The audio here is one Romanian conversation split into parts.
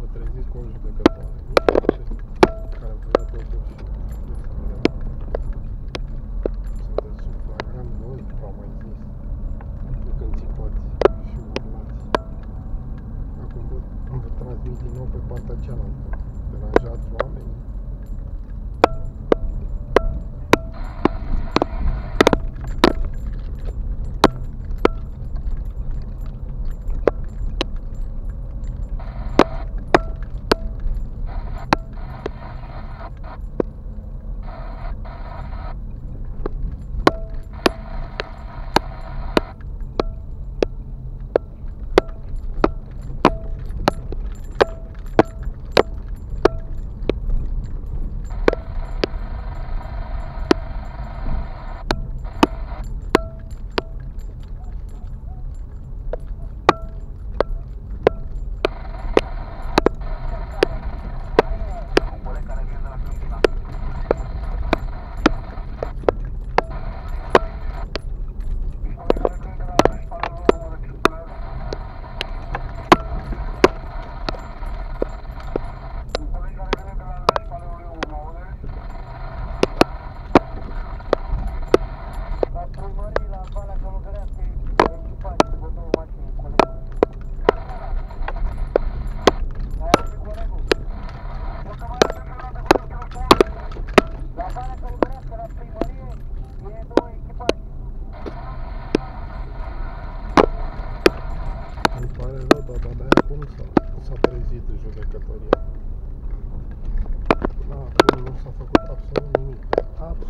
vă treziți cu o judecătoare. Nu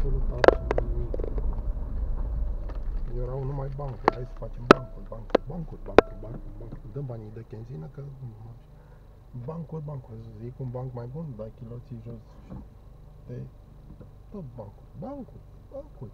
Absolut, absolut nimic. Erau numai bancuri. Hai să facem bancuri, bancuri, bancuri, bancuri, bancuri, bancuri. Dăm banii de chenzină că... Bancuri, bancuri. Zic un banc mai bun, dai chiloții jos și te... Tot bancuri, bancuri, bancuri.